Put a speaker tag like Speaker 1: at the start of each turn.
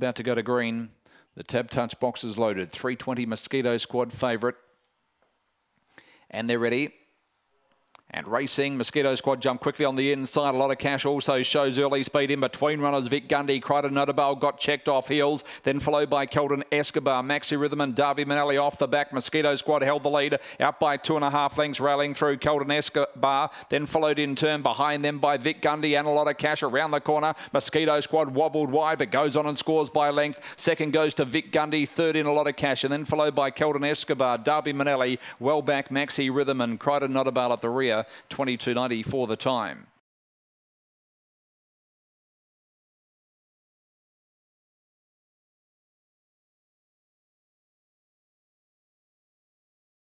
Speaker 1: About to go to green. The tab touch box is loaded. 320 Mosquito Squad favourite. And they're ready. And racing, Mosquito Squad jump quickly on the inside. A lot of cash also shows early speed in between runners. Vic Gundy, Crichton Notable got checked off heels, then followed by Kelton Escobar, Maxi Rhythm and Darby Manelli off the back. Mosquito Squad held the lead out by two and a half lengths, rallying through Kelton Escobar, then followed in turn behind them by Vic Gundy and a lot of cash around the corner. Mosquito Squad wobbled wide but goes on and scores by length. Second goes to Vic Gundy, third in a lot of cash, and then followed by Kelton Escobar, Darby Manelli, well back Maxi Rhythm and Crichton Notable at the rear. 22.90 for the time.